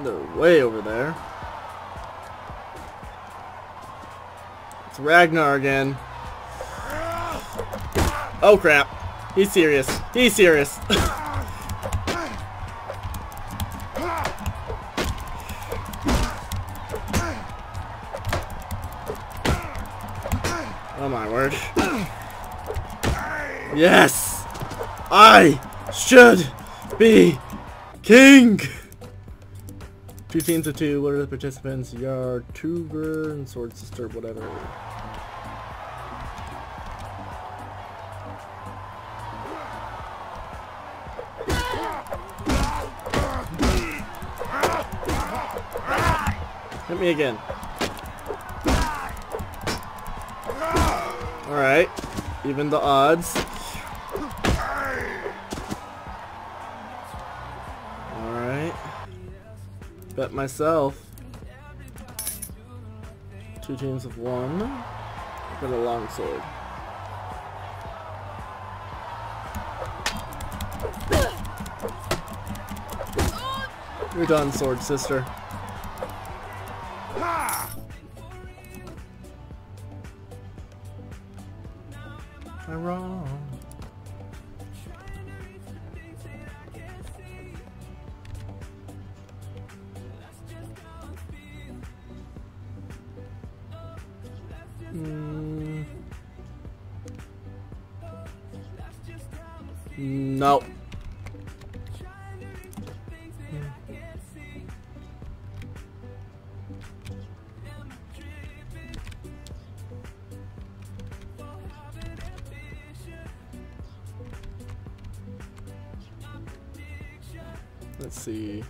They're way over there. It's Ragnar again. Oh crap. He's serious. He's serious. oh my word. Yes! I should be king! Two teams of two. What are the participants? Yar, Tuber, and Sword Sister, whatever. Hit me again. Alright. Even the odds. Bet myself. Two teams of one. Got a long sword. You're done, sword sister. Mm. No. Let's see.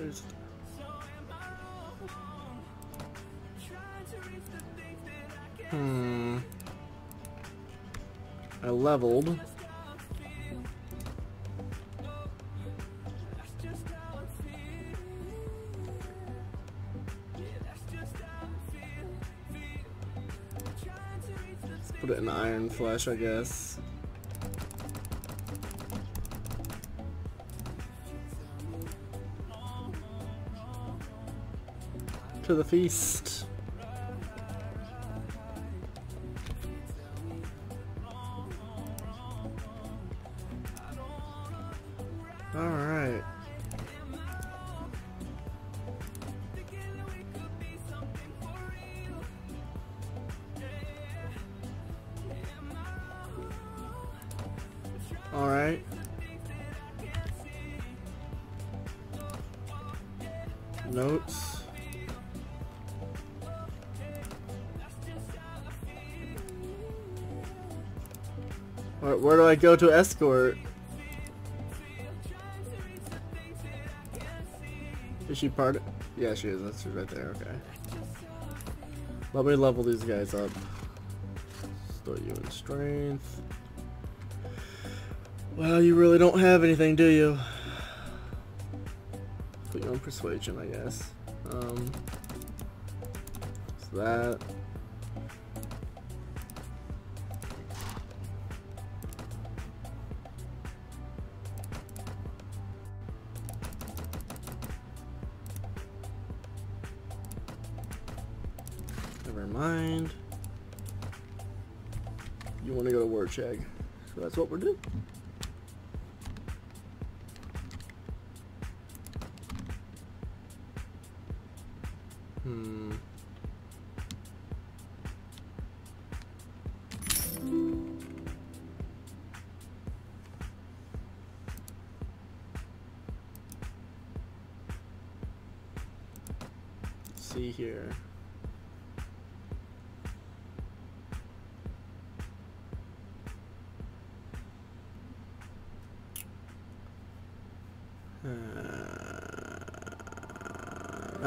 There's Hmm. I leveled. Put it in Iron Flesh, I guess. To the feast. Alright. Alright. Notes. Where, where do I go to escort? Is she part of Yeah, she is. That's right there. Okay. Let me level these guys up. Store you in strength. Well, you really don't have anything, do you? Put you on persuasion, I guess. Um, so that. Never mind. You want to go to Wercheg. So that's what we're doing. Hmm. See here.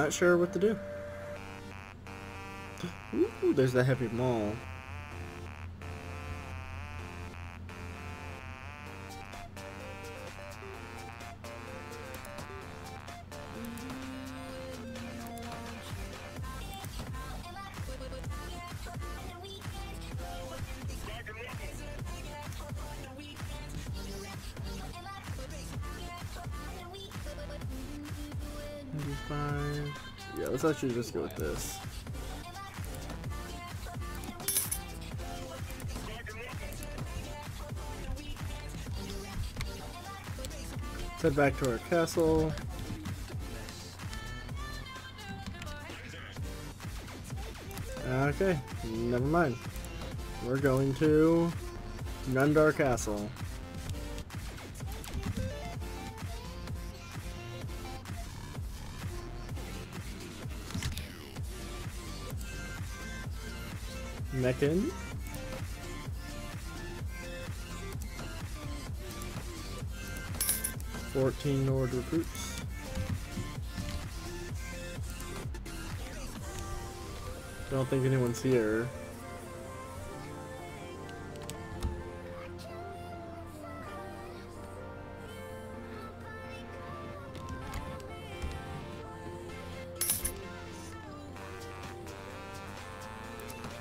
Not sure what to do. Ooh, there's the heavy maul. Five. Yeah, let's actually just go with this. Let's head back to our castle. Okay, never mind. We're going to Nundar Castle. Meccan. Fourteen Nord recruits. I Don't think anyone's here.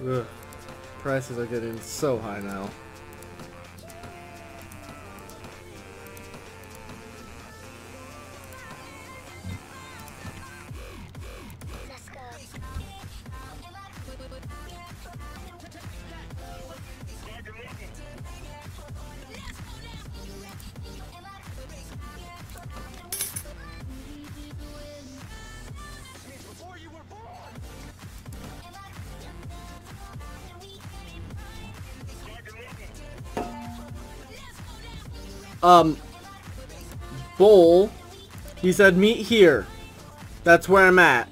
Ugh. Prices are getting so high now. Um, Bull, he said meet here. That's where I'm at.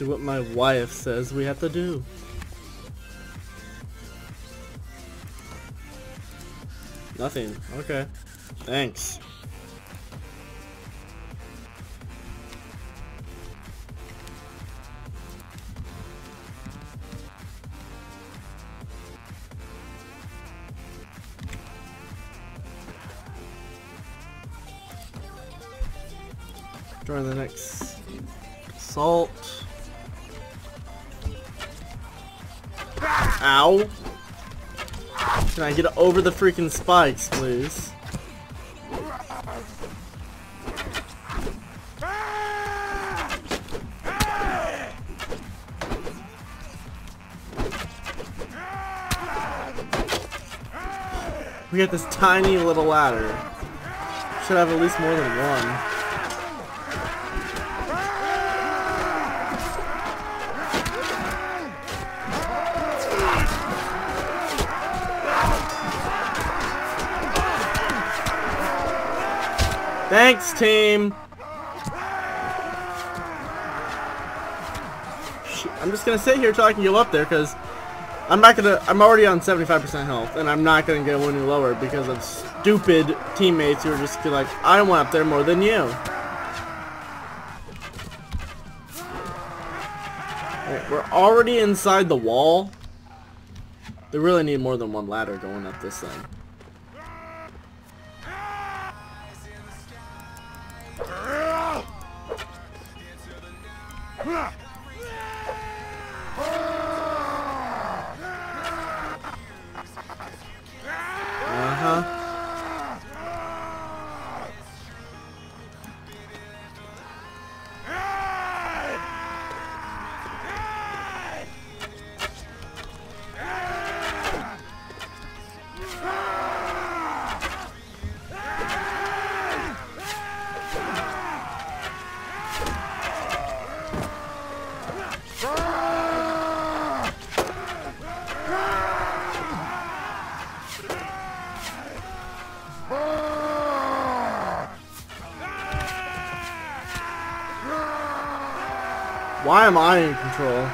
See what my wife says we have to do. Nothing. Okay. Thanks. Join the next assault. Ow. Can I get over the freaking spikes, please? We got this tiny little ladder. Should have at least more than one. Thanks, team. I'm just gonna sit here can go up there, because I'm not gonna. I'm already on 75% health, and I'm not gonna go any lower because of stupid teammates who are just like, I want up there more than you. Right, we're already inside the wall. They really need more than one ladder going up this thing. Oh! Why am I in control?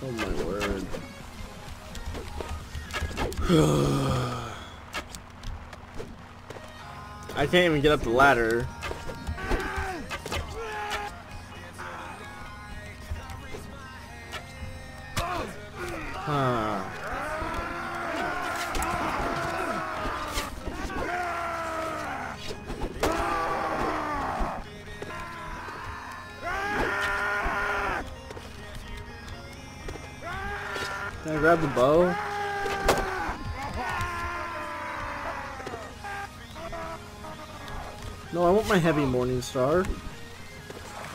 Oh my word. I can't even get up the ladder. Grab the bow? No, I want my heavy morning star.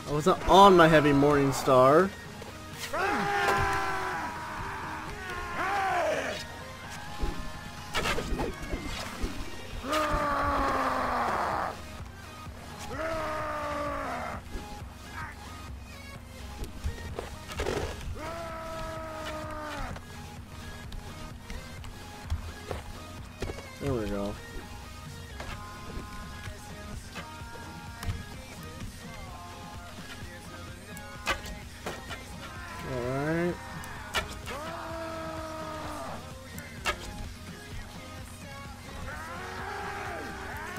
I wasn't on my heavy morning star.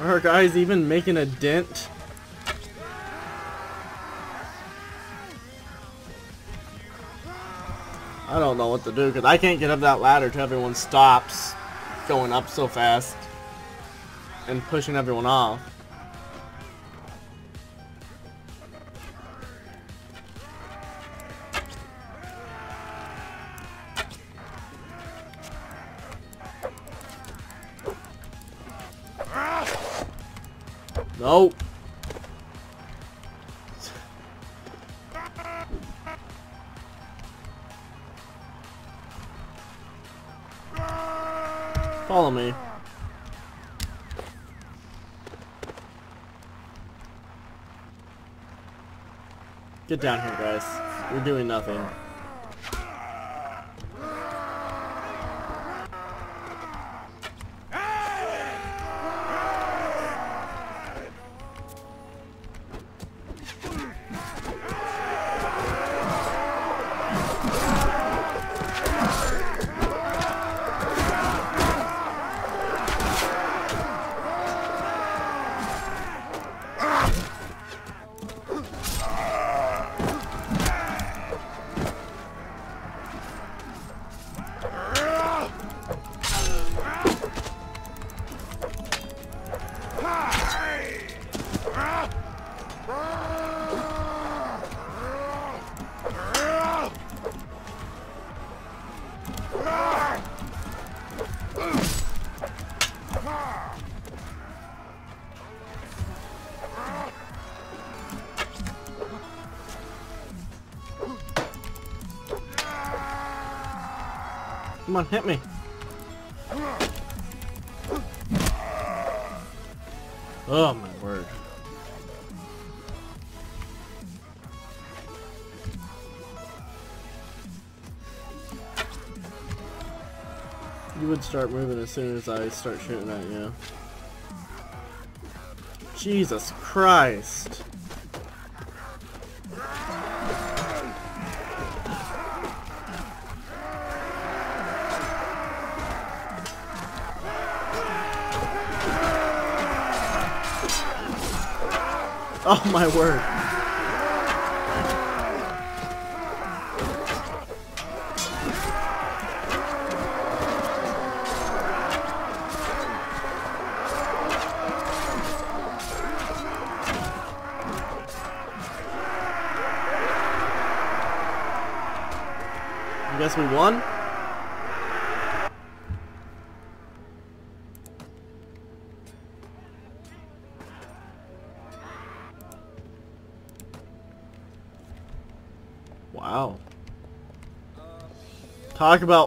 Our guys even making a dent? I don't know what to do because I can't get up that ladder till everyone stops going up so fast and pushing everyone off. Nope. Follow me. Get down here, guys. You're doing nothing. Come on, hit me. Oh my word. You would start moving as soon as I start shooting at you. Jesus Christ. Oh my word. I guess we won? Talk about